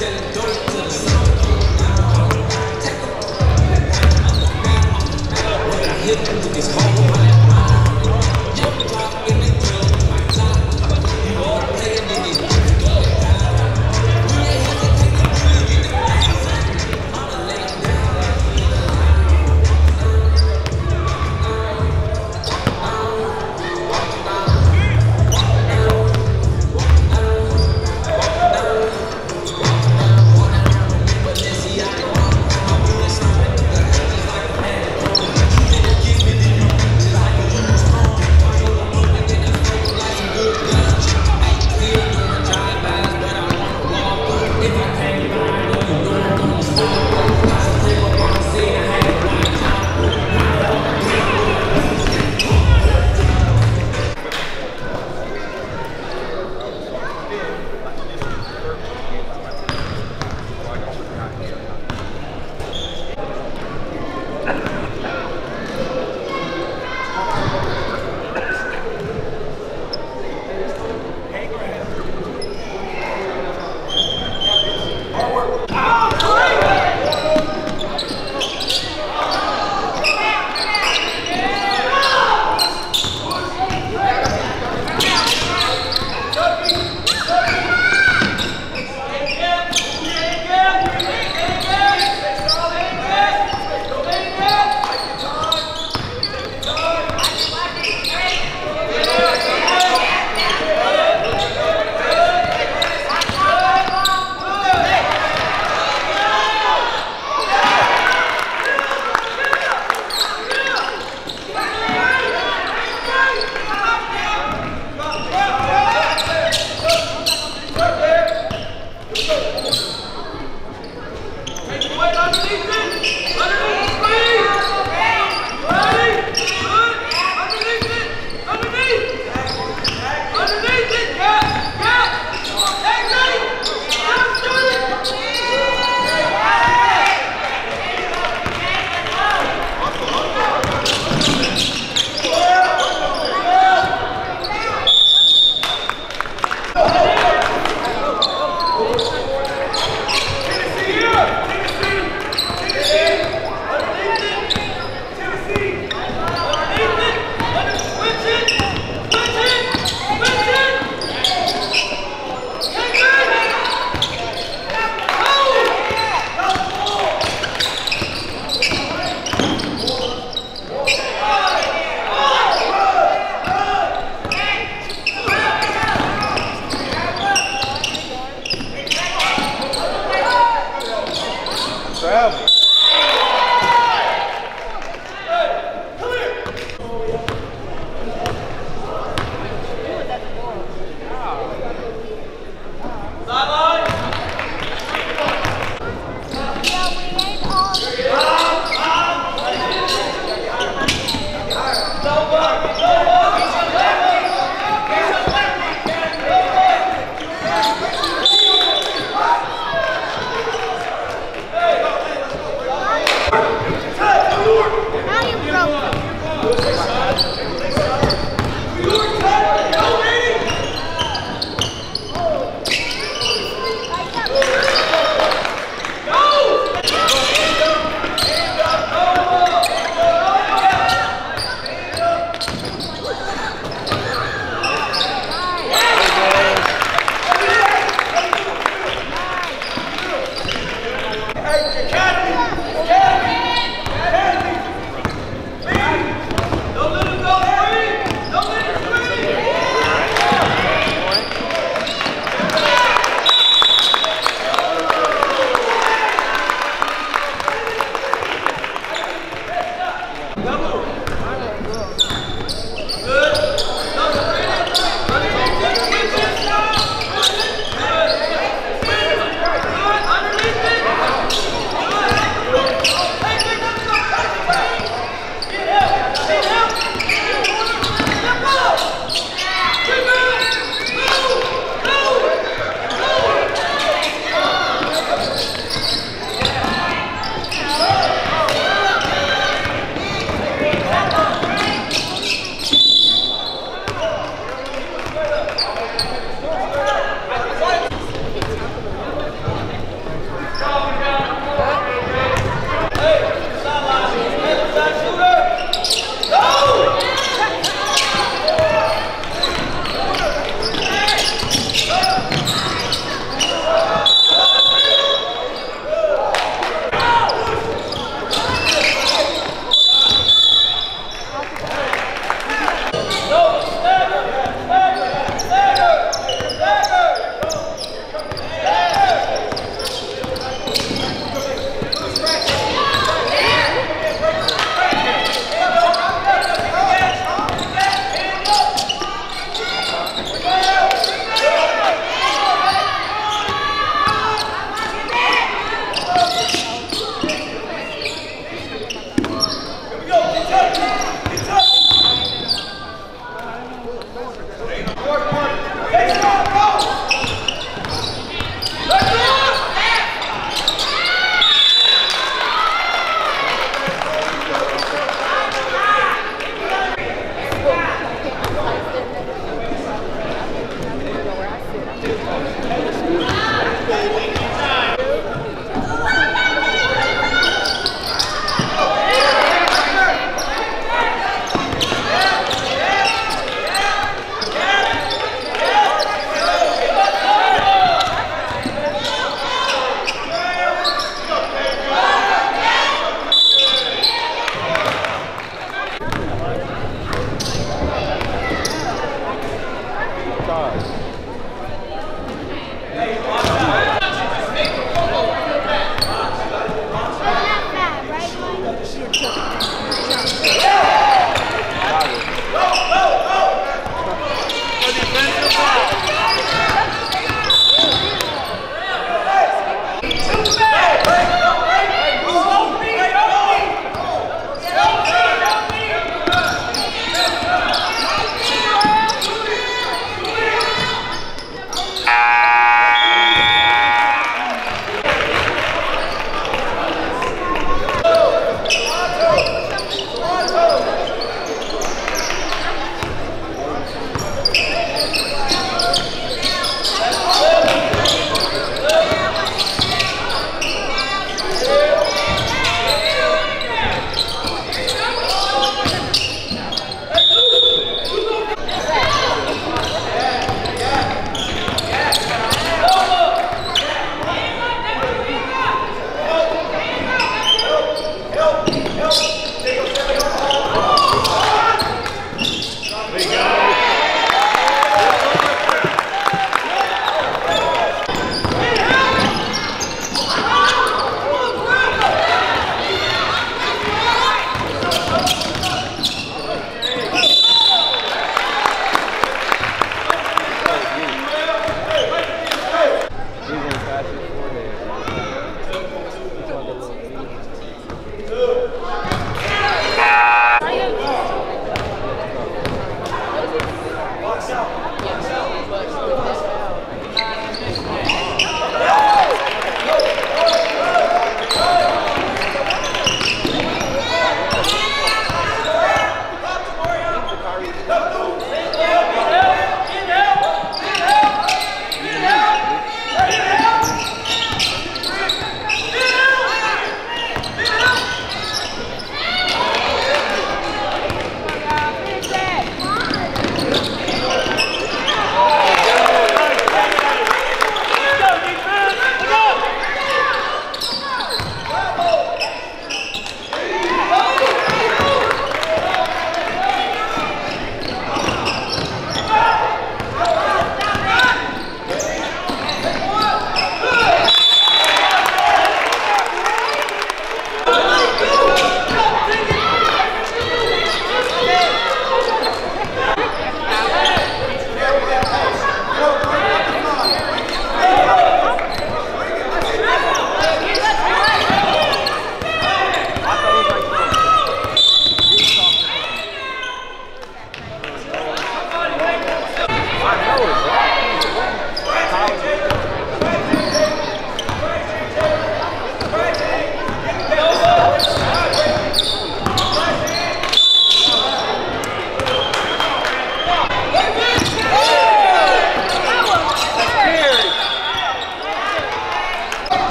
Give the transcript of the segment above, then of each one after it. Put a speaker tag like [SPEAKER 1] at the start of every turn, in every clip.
[SPEAKER 1] Exzellentur.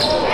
[SPEAKER 1] Oh.